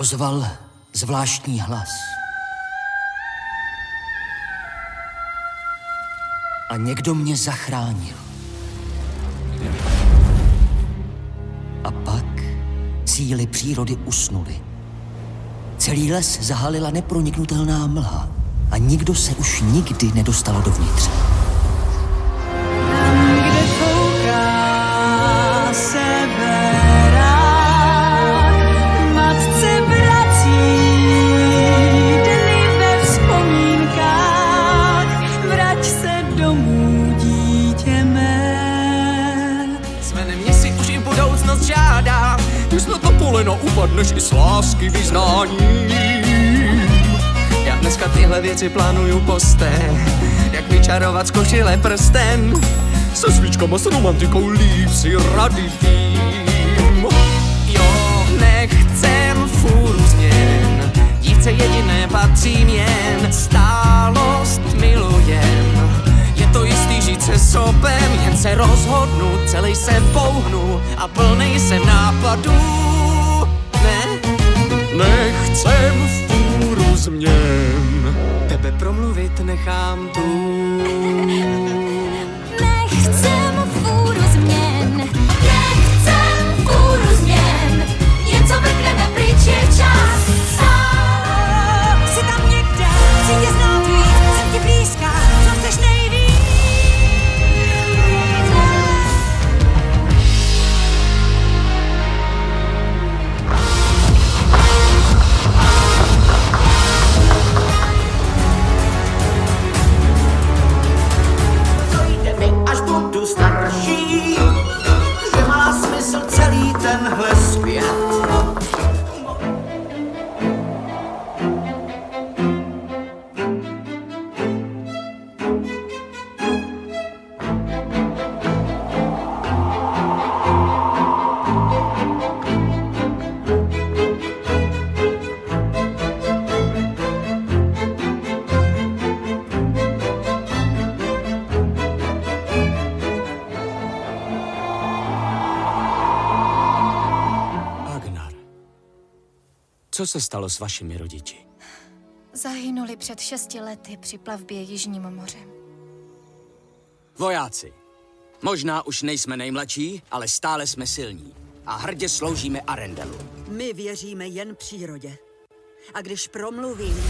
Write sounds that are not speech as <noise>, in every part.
ozval zvláštní hlas. A někdo mě zachránil. A pak síly přírody usnuly. Celý les zahalila neproniknutelná mlha a nikdo se už nikdy nedostal dovnitř. Upadneš i s lásky vyznáním. Já dneska tyhle věci plánuju posté. Jak vyčarovat z košile prsten. Se svíčkama s romantikou líp si rady vím. Jo, nechcem fůru změn. Dívce jediné patřím jen. Stálost milujem. Je to jistý žít se sobem, jen se rozhodnu, celý se pouhnu a plnej jsem nápadů. Změn. Tebe promluvit nechám tu. Co se stalo s vašimi rodiči? Zahynuli před šesti lety při plavbě Jižním mořem. Vojáci, možná už nejsme nejmladší, ale stále jsme silní. A hrdě sloužíme Arendelu. My věříme jen přírodě. A když promluvím,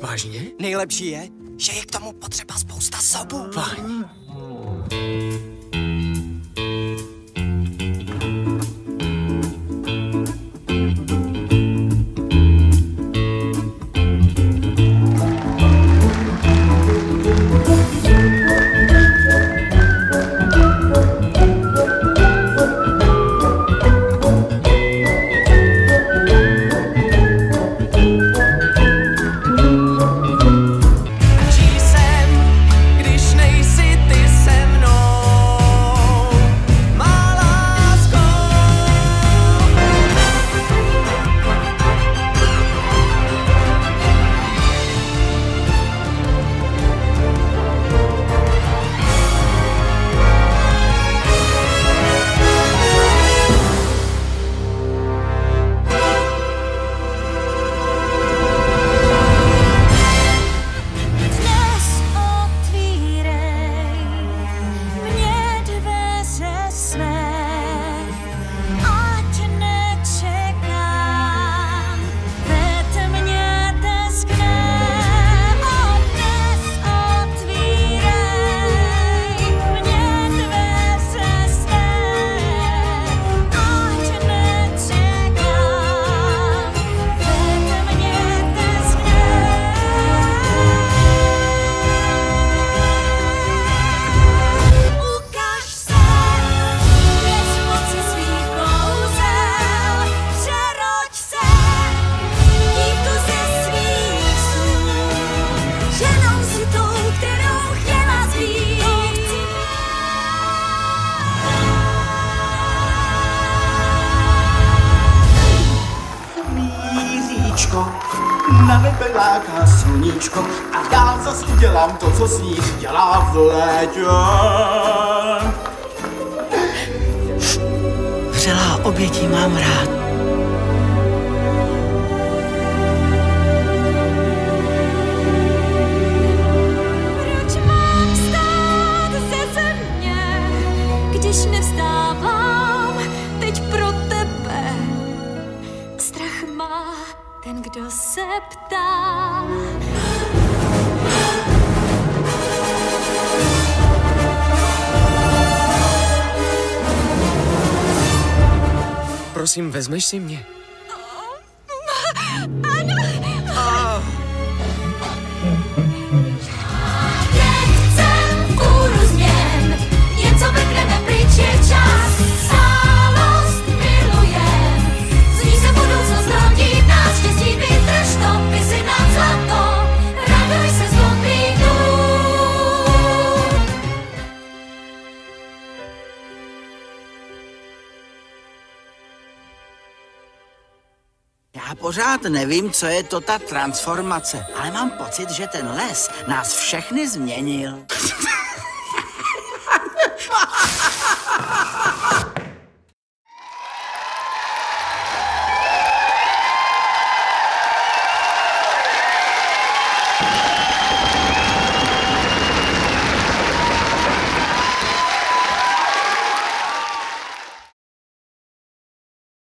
Vážně? Nejlepší je, že je k tomu potřeba spousta sobů. Fajn. Sluníčko a já zas udělám to, co sníh dělá v létě. Vřelá obětí mám rád. Prosím, vezmeš si mě? Pořád nevím, co je to ta transformace, ale mám pocit, že ten les nás všechny změnil. <laughs>